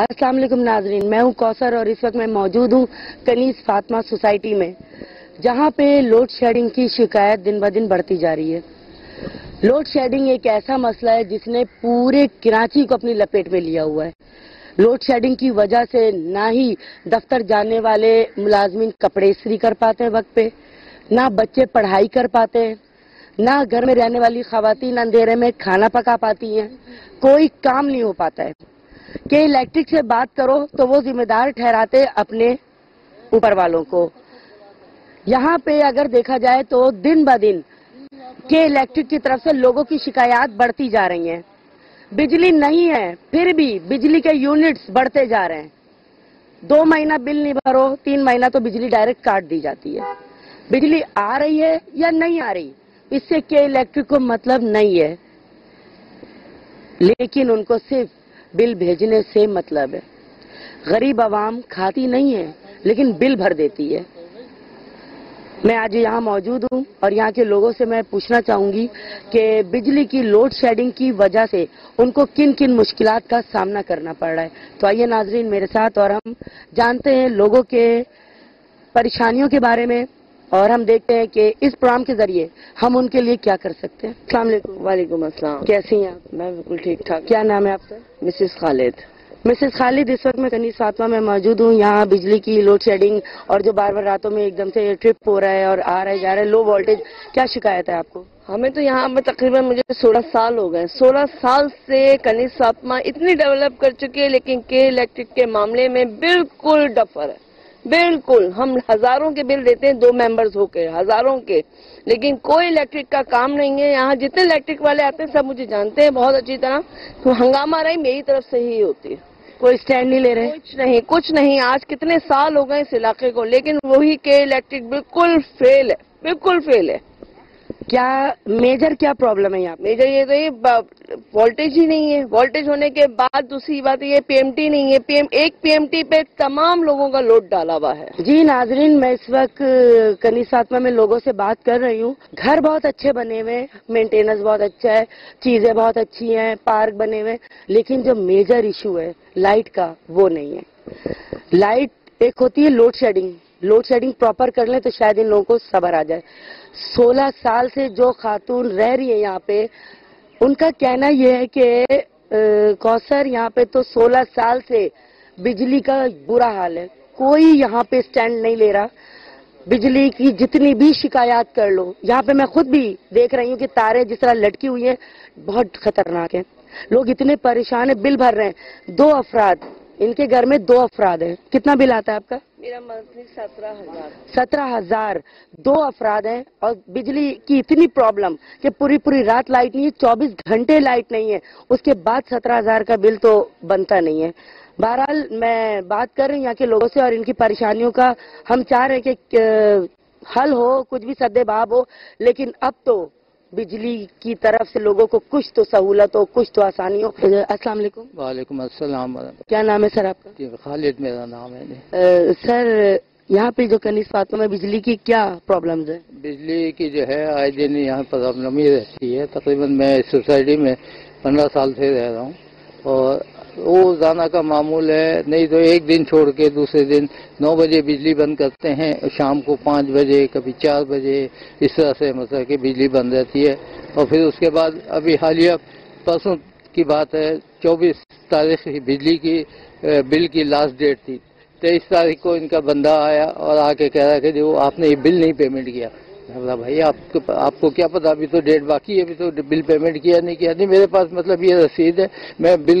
अस्सलाम वालेकुम नाजरीन, मैं हूँ कौसर और इस वक्त मैं मौजूद हूँ कनीस फातमा सोसाइटी में, जहाँ पे लोड शेडिंग की शिकायत दिन ब दिन बढ़ती जा रही है। लोड शेडिंग एक ऐसा मसला है जिसने पूरे कराची को अपनी लपेट में लिया हुआ है। लोड शेडिंग की वजह से ना ही दफ्तर जाने वाले मुलाजमीन कपड़े इस्त्री कर पाते हैं वक्त पे, ना बच्चे पढ़ाई कर पाते हैं, ना घर में रहने वाली खातन अंधेरे में खाना पका पाती हैं, कोई काम नहीं हो पाता है। कि इलेक्ट्रिक से बात करो तो वो जिम्मेदार ठहराते अपने ऊपर वालों को। यहाँ पे अगर देखा जाए तो दिन ब दिन के इलेक्ट्रिक की तरफ़ से लोगों की शिकायत बढ़ती जा रही हैं। बिजली नहीं है, फिर भी बिजली के यूनिट्स बढ़ते जा रहे हैं। दो महीना बिल नहीं भरो, तीन महीना तो बिजली डायरेक्ट काट दी जाती है। बिजली आ रही है या नहीं आ रही, इससे के इलेक्ट्रिक को मतलब नहीं है। लेकिन उनको सिर्फ़ बिल भेजने से मतलब है। गरीब आवाम खाती नहीं है, लेकिन बिल भर देती है। मैं आज यहाँ मौजूद हूँ और यहाँ के लोगों से मैं पूछना चाहूँगी कि बिजली की लोड शेडिंग की वजह से उनको किन किन मुश्किलात का सामना करना पड़ रहा है। तो आइए नाजरीन मेरे साथ और हम जानते हैं लोगों के परेशानियों के बारे में। और हम देखते हैं कि इस प्रोग्राम के ज़रिए हम उनके लिए क्या कर सकते हैं। अलैक्म वालेकुम अस्सलाम कैसी हैं आप? मैं बिल्कुल ठीक ठाक क्या नाम है आपका? मिसेस खालिद। मिसेस खालिद इस वक्त मैं कनीस फातमा में मौजूद हूँ। यहाँ बिजली की लोड शेडिंग और जो बार बार रातों में एकदम से ट्रिप हो रहा है और आ रहा है जा रहा है लो वोल्टेज क्या शिकायत है आपको? हमें तो यहाँ पे तकरीबन मुझे 16 साल हो गए। 16 साल से कनीस फातमा इतनी डेवलप कर चुकी है लेकिन के इलेक्ट्रिक के मामले में बिल्कुल डफर है। बिल्कुल हम हज़ारों के बिल देते हैं दो मेंबर्स होकर हज़ारों के। लेकिन कोई इलेक्ट्रिक का काम नहीं है यहाँ जितने इलेक्ट्रिक वाले आते हैं सब मुझे जानते हैं बहुत अच्छी तरह। तो हंगामा रही मेरी तरफ़ से ही होती है। कोई स्टैंड नहीं ले रहे? कुछ नहीं कुछ नहीं। आज कितने साल हो गए इस इलाके को लेकिन वही के इलेक्ट्रिक बिल्कुल फेल है बिल्कुल फेल है। क्या मेजर क्या प्रॉब्लम है यहाँ? मेजर ये तो ये वोल्टेज ही नहीं है। वोल्टेज होने के बाद दूसरी बात ये पीएमटी नहीं है। पीएम एक पीएमटी पे तमाम लोगों का लोड डाला हुआ है। जी नाजरीन, मैं इस वक्त कनी सातमा में लोगों से बात कर रही हूँ। घर बहुत अच्छे बने हुए मेंटेनेंस बहुत अच्छा है। चीज़ें बहुत अच्छी हैं। पार्क बने हुए लेकिन जो मेजर इशू है लाइट का, वो नहीं है। लाइट एक होती है load shedding load shedding proper कर लें तो शायद इन लोगों को सबर आ जाए। 16 साल से जो खातून रह रही है यहाँ पे, उनका कहना यह है कि कौसर यहाँ पे तो 16 साल से बिजली का बुरा हाल है। कोई यहाँ पे स्टैंड नहीं ले रहा। बिजली की जितनी भी शिकायत कर लो। यहाँ पे मैं खुद भी देख रही हूँ कि तारे जिस तरह लटकी हुई है, बहुत खतरनाक है। लोग इतने परेशान है, बिल भर रहे हैं। दो अफराद, इनके घर में दो अफराद हैं। कितना बिल आता है आपका? मेरा मंथली सत्रह हज़ार। सत्रह हज़ार दो अफराद हैं और बिजली की इतनी प्रॉब्लम कि पूरी पूरी रात लाइट नहीं है, चौबीस घंटे लाइट नहीं है। उसके बाद सत्रह हज़ार का बिल तो बनता नहीं है। बहरहाल, मैं बात कर रही हूँ यहाँ के लोगों से और इनकी परेशानियों का। हम चाह रहे हैं कि हल हो, कुछ भी सद्दे भाव हो, लेकिन अब तो बिजली की तरफ़ से लोगों को कुछ तो सहूलत हो कुछ तो आसानी हो अस्सलाम वालेकुम वालेकुम अस्सलाम क्या नाम है सर आपका? जी खालिद मेरा नाम है। आ, सर यहाँ पे जो कनी फातों में बिजली की क्या प्रॉब्लम्स है? बिजली की जो है आए दिन यहाँ प्रॉब्लम ही रहती है। तकरीबन मैं इस सोसाइटी में पंद्रह साल से रह रहा हूँ। और रोज़ाना का मामूल है। नहीं तो एक दिन छोड़ के दूसरे दिन नौ बजे बिजली बंद करते हैं, शाम को पाँच बजे, कभी चार बजे, इस तरह से मतलब कि बिजली बंद रहती है। और फिर उसके बाद अभी हालिया परसों की बात है, चौबीस तारीख बिजली की बिल की लास्ट डेट थी। तेईस तारीख को इनका बंदा आया और आके कह रहा कि जो आपने ये बिल नहीं पेमेंट किया। बोला भाई आपको आपको क्या पता अभी तो डेट बाकी है अभी तो बिल पेमेंट किया नहीं किया नहीं। मेरे पास मतलब ये रसीद है मैं बिल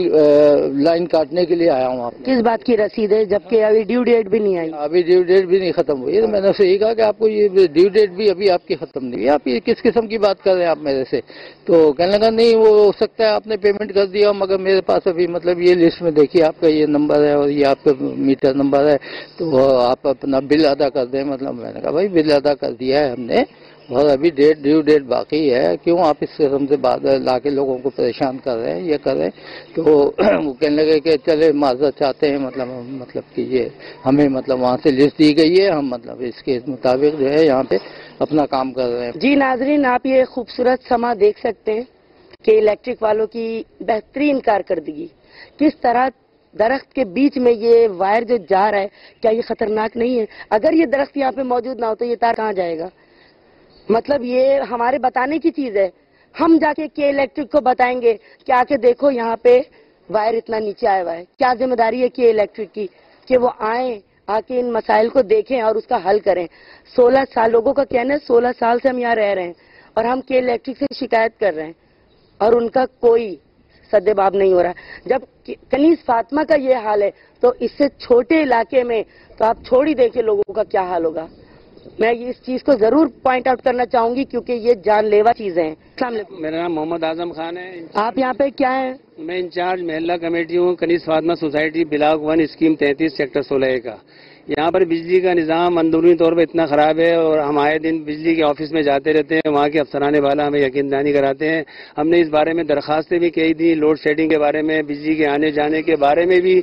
लाइन काटने के लिए आया हूँ आप किस बात की रसीद है? जबकि अभी ड्यू डेट भी नहीं आई। अभी ड्यू डेट भी नहीं खत्म हुई तो मैंने उससे यही कहा कि आपको ये ड्यू डेट भी अभी आपकी खत्म नहीं हुई। आप ये किस किस्म की बात कर रहे हैं आप मेरे से? तो कहने लगा नहीं वो हो सकता है आपने पेमेंट कर दिया मगर मेरे पास अभी मतलब ये लिस्ट में देखिए आपका ये नंबर है और ये आपका मीटर नंबर है तो आप अपना बिल अदा कर दें। मतलब मैंने कहा भाई बिल अदा कर दिया है हमने और अभी डेट, ड्यू डेट बाकी है। क्यों आप इस किस्म से बात ला के लोगों को परेशान कर रहे हैं, ये कर रहे हैं? तो वो कहने लगे कि चले माजरत चाहते हैं मतलब मतलब कि ये हमें मतलब वहाँ से लिस्ट दी गई है। हम मतलब इसके मुताबिक जो है, यहाँ पे अपना काम कर रहे हैं। जी नाजरीन, आप ये खूबसूरत समा देख सकते हैं कि इलेक्ट्रिक वालों की बेहतरीन कारकर्दगी। किस तरह दरख्त के बीच में ये वायर जो जा रहा है, क्या ये खतरनाक नहीं है? अगर ये दरख्त यहाँ पे मौजूद ना हो तो ये तार कहाँ जाएगा? मतलब ये हमारे बताने की चीज़ है। हम जाके के इलेक्ट्रिक को बताएँगे कि आके देखो यहाँ पे वायर इतना नीचे आया हुआ है। क्या ज़िम्मेदारी है के इलेक्ट्रिक की? कि वो आए, आके इन मसाइल को देखें और उसका हल करें। 16 साल, लोगों का कहना है 16 साल से हम यहाँ रह रहे हैं और हम के इलेक्ट्रिक से शिकायत कर रहे हैं और उनका कोई सद्देबाब नहीं हो रहा। जब कनीस फातिमा का ये हाल है तो इससे छोटे इलाके में तो आप छोड़ ही देखे लोगों का क्या हाल होगा। मैं इस चीज़ को ज़रूर पॉइंट आउट करना चाहूँगी क्योंकि ये जानलेवा चीज़ें हैं। मेरा नाम मोहम्मद आज़म खान है। आप यहाँ पे क्या है? मैं इंचार्ज महिला कमेटी हूँ Kaneez Fatima society block one scheme तैंतीस सेक्टर सोलह का। यहाँ पर बिजली का निज़ाम अंदरूनी तौर पर इतना ख़राब है और हम आए दिन बिजली के ऑफ़िस में जाते रहते हैं, वहाँ के अफसराने वाला हमें यकीन यकीनदानी कराते हैं। हमने इस बारे में दरखास्तें भी कही थी लोड शेडिंग के बारे में, बिजली के आने जाने के बारे में भी,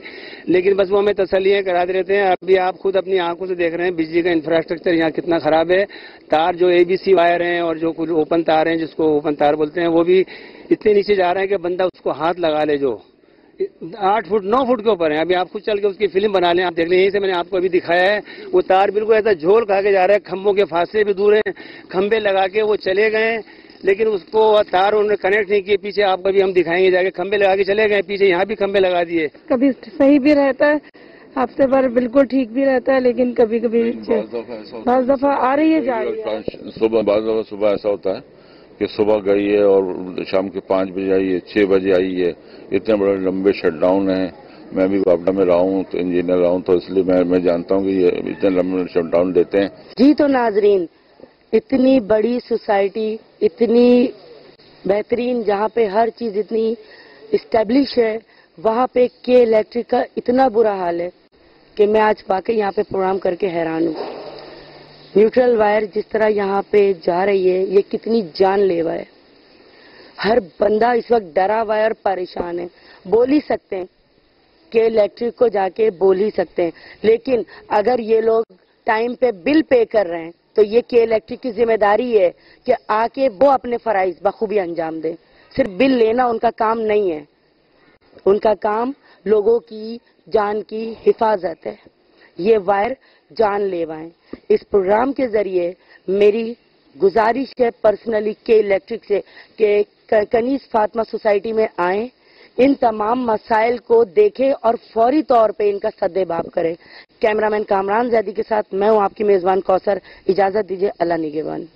लेकिन बस वो हमें तसलियाँ कराते रहते हैं अभी आप खुद अपनी आँखों से देख रहे हैं, बिजली का इंफ्रास्ट्रक्चर यहाँ कितना ख़राब है। तार जो एबीसी वायर हैं और जो कुछ ओपन तार हैं, जिसको ओपन तार बोलते हैं, वो भी इतने नीचे जा रहे हैं कि बंदा उसको हाथ लगा ले जो। आठ फुट नौ फुट के ऊपर है। अभी आप खुद चल के उसकी फ़िल्म बना लें आप देख लें यहीं से मैंने आपको अभी दिखाया है। वो तार बिल्कुल ऐसा झोल खा के जा रहा है खम्भों के फासले भी दूर हैं खंबे लगा के वो चले गए लेकिन उसको तार उन्होंने कनेक्ट नहीं किए पीछे आपको भी हम दिखाएँगे जाके खंबे लगा के चले गए पीछे यहाँ भी खंबे लगा दिए। कभी सही भी रहता है हफ़्ते भर बिल्कुल ठीक भी रहता है लेकिन कभी कभी बस दफ़ा आ रही है जा रही है। सुबह बाज़ दफ़ा सुबह ऐसा होता है। कि सुबह गई है और शाम के पाँच बजे आई है, छह बजे आई है। इतने बड़े लंबे शटडाउन हैं। मैं भी वापडा में रहा हूँ तो इंजीनियर रहा हूँ तो इसलिए मैं मैं जानता हूँ कि ये इतने लंबे शटडाउन देते हैं। जी तो नाजरीन, इतनी बड़ी सोसाइटी इतनी बेहतरीन जहाँ पे हर चीज़ इतनी इस्टेब्लिश है, वहाँ पे के इलेक्ट्रिक का इतना बुरा हाल है कि मैं आज वाकई यहाँ पे प्रोग्राम करके हैरान हूँ। न्यूट्रल वायर जिस तरह यहाँ पे जा रही है, ये कितनी जानलेवा है। हर बंदा इस वक्त डरा हुआ है और परेशान है। बोल ही सकते हैं के इलेक्ट्रिक को जाके बोल ही सकते हैं। लेकिन अगर ये लोग टाइम पे बिल पे कर रहे हैं तो ये के इलेक्ट्रिक की ज़िम्मेदारी है कि आके वो अपने फराइज, बखूबी अंजाम दें। सिर्फ़ बिल लेना उनका काम नहीं है। उनका काम लोगों की जान की हिफाजत है। ये वायर जान लेवाएँ। इस प्रोग्राम के ज़रिए मेरी गुजारिश है पर्सनली के इलेक्ट्रिक से कि कनीस फातमा सोसाइटी में आए, इन तमाम मसाइल को देखें और फौरी तौर पे इनका सद्देबाब करें। कैमरामैन कामरान जैदी के साथ मैं हूँ आपकी मेजबान कौसर। इजाज़त दीजिए अल्लाह निगेबान।